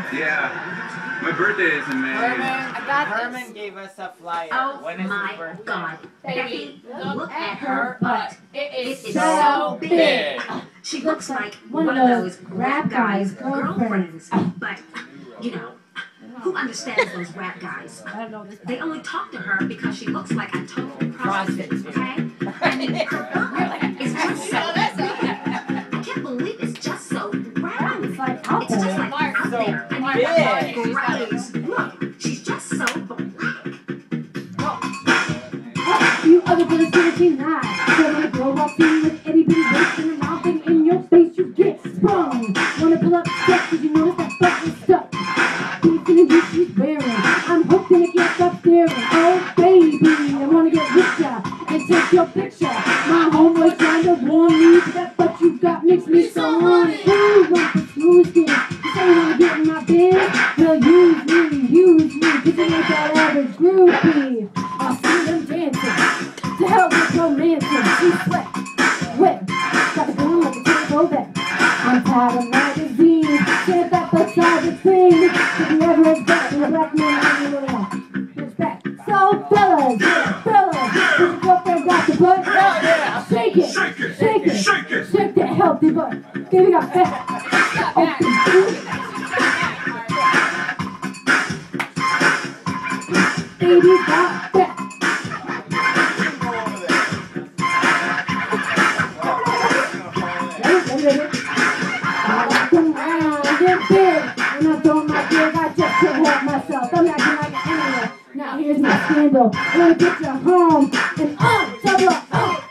cards. Yeah. My birthday is in May. Herman, I got Herman this. gave us a flyer. Oh when is my his birthday? God. Baby, Becky, look at her butt. It It is is so so big. big. Oh, she looks like one one, of of those those rap rap guys' guys' girlfriends. But, you know, who understands those rap guys? I don't know this. They only talk to her because she looks like a total prostitute, 17 high. Don't wanna grow up being with itty bitty waist and mopping in your face, you get sprung. Wanna pull up steps cause you notice that butt is stuck. Dancing in what she's wearing. I'm hoping it gets up there. Oh, baby, I wanna get with ya and take your picture. My homeboy trying to warn me to that butt you got makes me so horny. Ooh, want the smooth skin. You say you wanna get in my bed? Well, use me, use me, cause you ain't that average groupie. I'll she sweat, wet, got the gun like a turbo vet. I'm tired of magazines. That beside the thing. If you ever expect a black man, I'm know. Respect. So fellas, fellas, if your girlfriend got the butt, Hell yeah. shake it, Shake it, shake it, shake it. shake that healthy butt. Give it up. Baby got that. I'm around and big. I throw my dick, I just can't help myself. I'm acting like an animal. Now here's my scandal. I'm gonna get you home and up, double up, up.